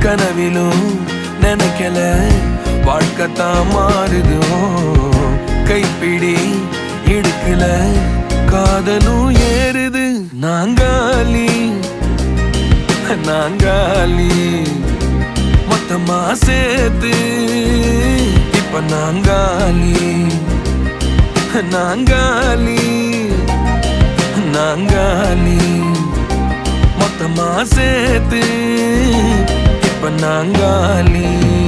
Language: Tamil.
கனவிலும் நினைக்கல. வாழ்க்கைத்தான் மாறுதோ? கைப்பிடி இடுக்கல காதலும் ஏறுது. நாங்காலி நாங்காலி மொத்தமா சேர்த்து இப்ப நாங்காலி நாங்காலி நாங்காலி மொத்தமா சேர்த்து இப்ப நாங்காலி